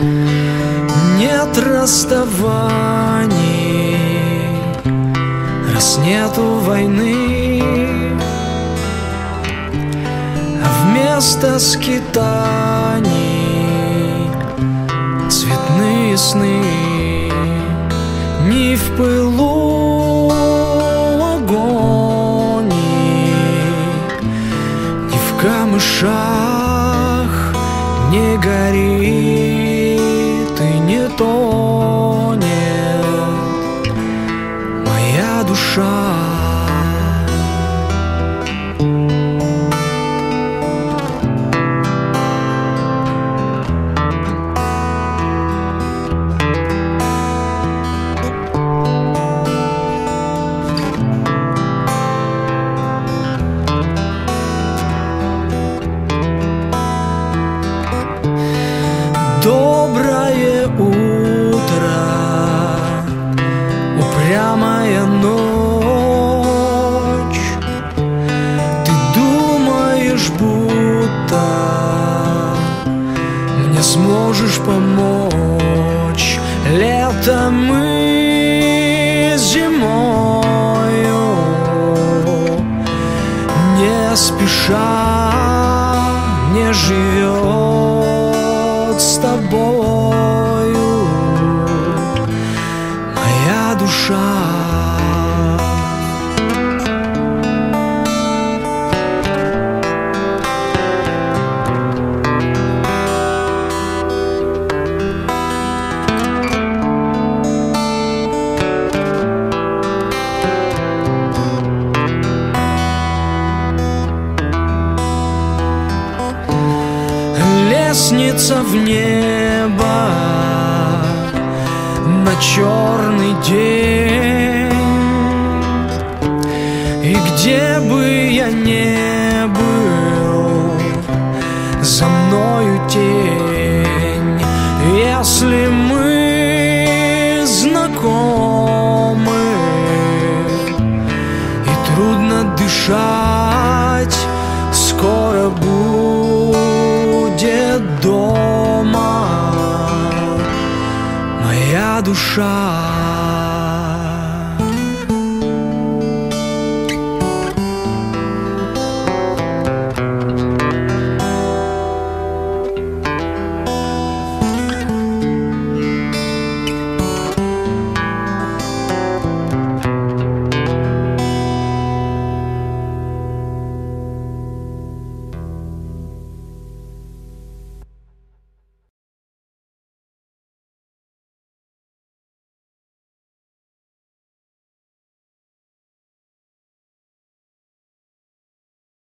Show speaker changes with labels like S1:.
S1: нет расставаний, раз нету войны, а вместо скитаний цветные сны не в пылу огонь, не в камышах не горит и не тонет моя душа. Доброе ночь. Ты думаешь, будто мне сможешь помочь летом и зимою, не спеша не живет с тобою Лестница в небо на черный день. И где бы я не был, за мною тень. Если мы знакомы И трудно дышать, душа.